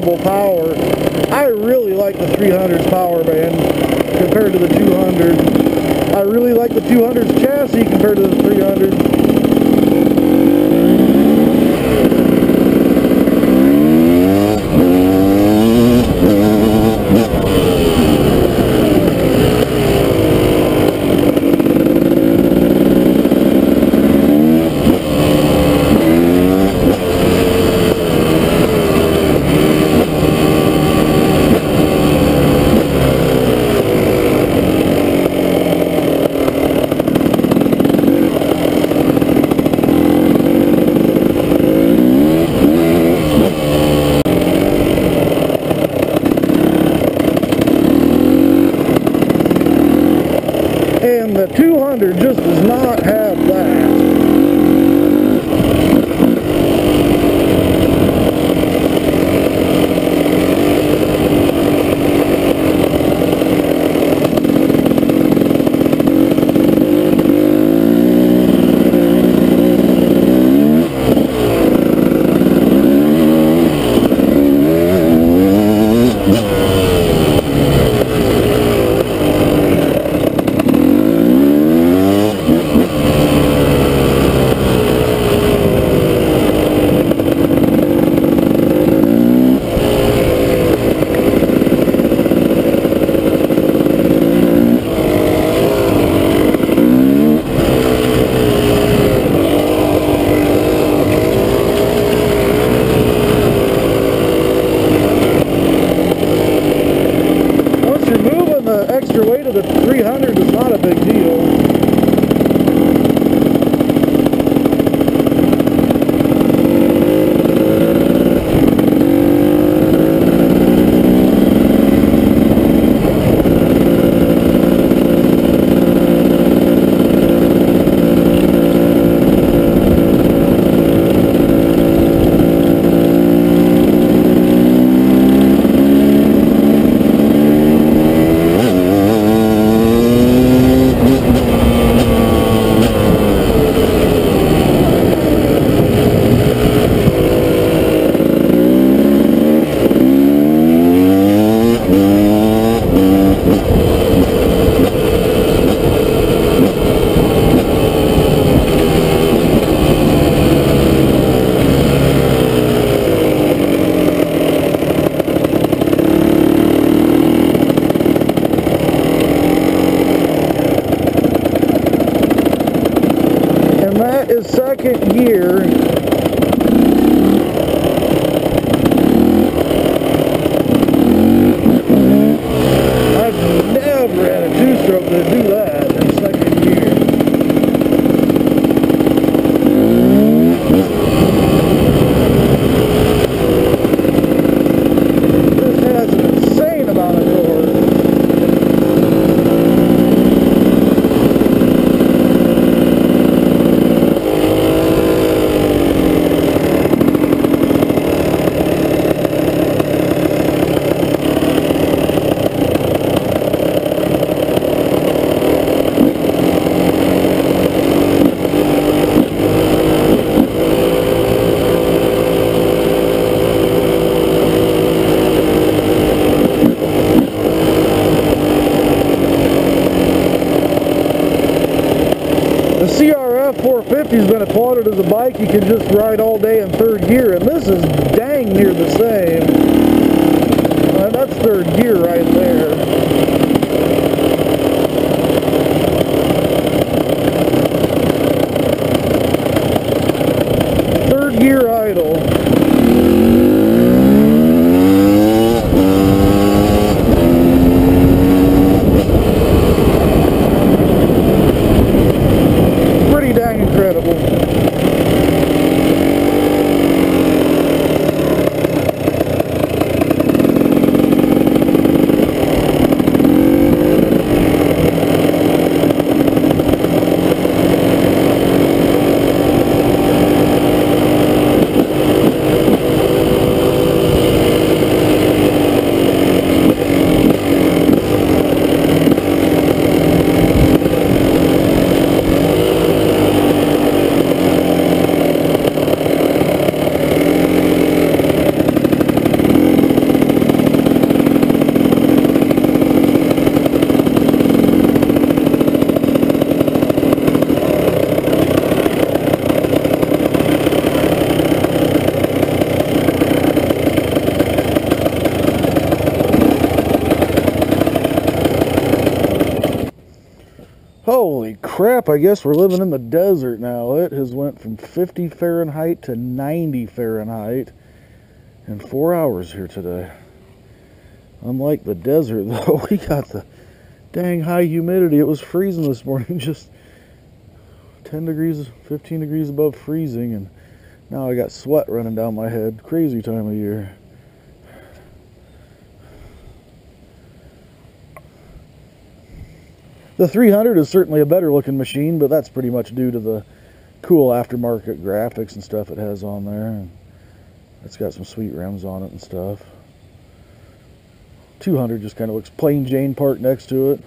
power. I really like the 300's power band compared to the 200. I really like the 200's chassis compared to the 300. And the 200 just does not have that. Once you're moving the the 300, bike you can just ride all day in third gear, and this is dang near the same. Uh, that's third gear right there. Third gear idle. Pretty dang incredible. crap, I guess we're living in the desert now. It has went from 50 Fahrenheit to 90 Fahrenheit in four hours here today. Unlike the desert, though, we got the dang high humidity. It was freezing this morning, just 10 degrees, 15 degrees above freezing, and now I got sweat running down my head. Crazy time of year. The 300 is certainly a better looking machine, but that's pretty much due to the cool aftermarket graphics and stuff it has on there. It's got some sweet rims on it and stuff. 200 just kind of looks plain Jane parked next to it.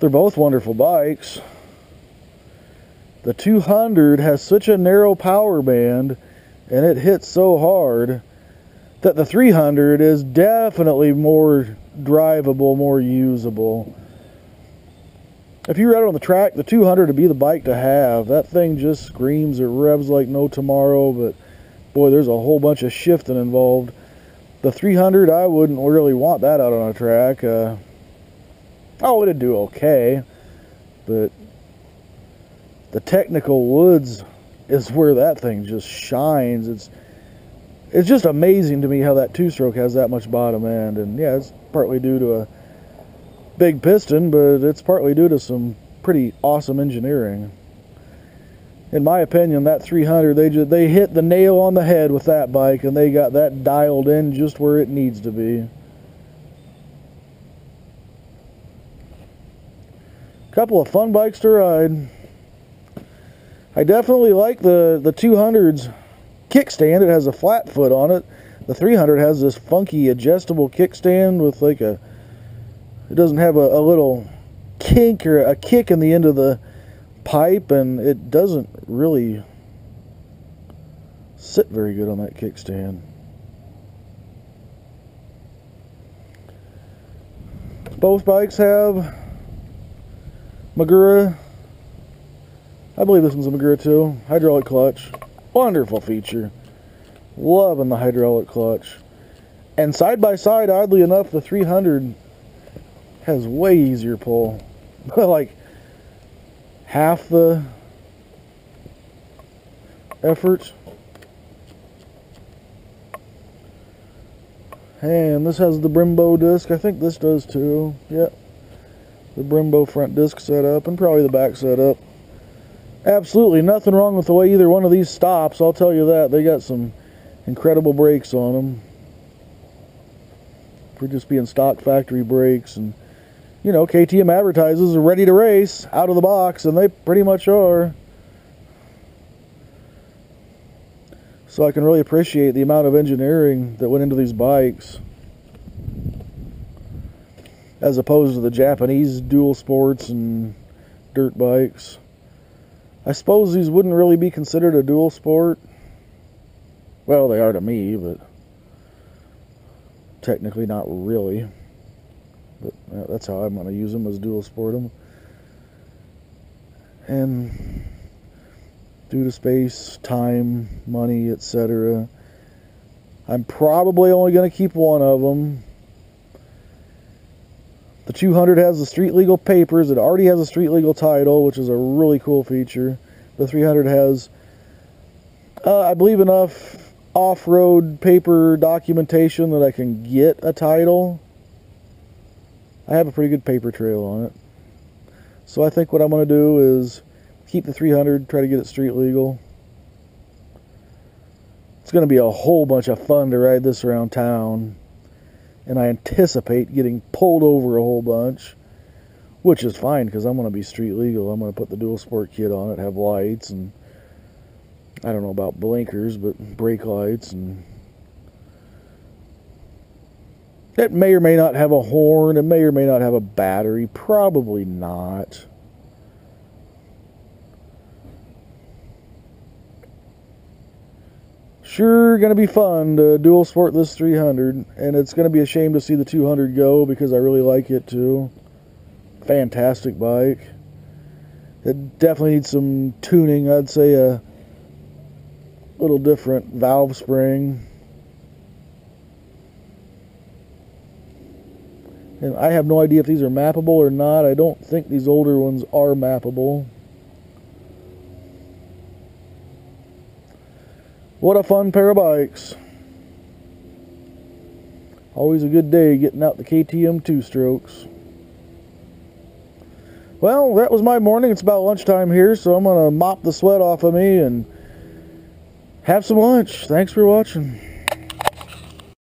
They're both wonderful bikes. The 200 has such a narrow power band and it hits so hard that the 300 is definitely more drivable, more usable. If you ride on the track, the 200 would be the bike to have. That thing just screams, it revs like no tomorrow, but boy, there's a whole bunch of shifting involved. The 300, I wouldn't really want that out on a track. Uh, oh, it'd do okay, but the technical woods is where that thing just shines. It's it's just amazing to me how that two-stroke has that much bottom end, and yeah, it's partly due to a big piston, but it's partly due to some pretty awesome engineering. In my opinion, that 300 they just they hit the nail on the head with that bike, and they got that dialed in just where it needs to be. Couple of fun bikes to ride. I definitely like the the 200s kickstand. It has a flat foot on it. The 300 has this funky adjustable kickstand with like a, it doesn't have a, a little kink or a kick in the end of the pipe and it doesn't really sit very good on that kickstand. Both bikes have Magura. I believe this one's a Magura too. Hydraulic clutch. Wonderful feature. Loving the hydraulic clutch. And side by side, oddly enough, the 300 has way easier pull. like half the effort. And this has the Brembo disc. I think this does too. Yep. The Brembo front disc setup and probably the back setup absolutely nothing wrong with the way either one of these stops. I'll tell you that. They got some incredible brakes on them. For just being stock factory brakes. And, you know, KTM advertises are ready to race out of the box, and they pretty much are. So I can really appreciate the amount of engineering that went into these bikes. As opposed to the Japanese dual sports and dirt bikes. I suppose these wouldn't really be considered a dual sport. Well, they are to me, but technically not really. But yeah, that's how I'm going to use them as dual sport them. And due to space, time, money, etc., I'm probably only going to keep one of them. The 200 has the street legal papers. It already has a street legal title, which is a really cool feature. The 300 has, uh, I believe, enough off-road paper documentation that I can get a title. I have a pretty good paper trail on it. So I think what I'm going to do is keep the 300, try to get it street legal. It's going to be a whole bunch of fun to ride this around town and I anticipate getting pulled over a whole bunch, which is fine because I'm going to be street legal. I'm going to put the dual sport kit on it, have lights, and I don't know about blinkers, but brake lights, and it may or may not have a horn. It may or may not have a battery. Probably not. Sure going to be fun to dual sport this 300 and it's going to be a shame to see the 200 go because I really like it too fantastic bike it definitely needs some tuning I'd say a little different valve spring And I have no idea if these are mappable or not. I don't think these older ones are mappable. What a fun pair of bikes. Always a good day getting out the KTM two strokes. Well, that was my morning. It's about lunchtime here, so I'm going to mop the sweat off of me and have some lunch. Thanks for watching.